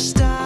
stop.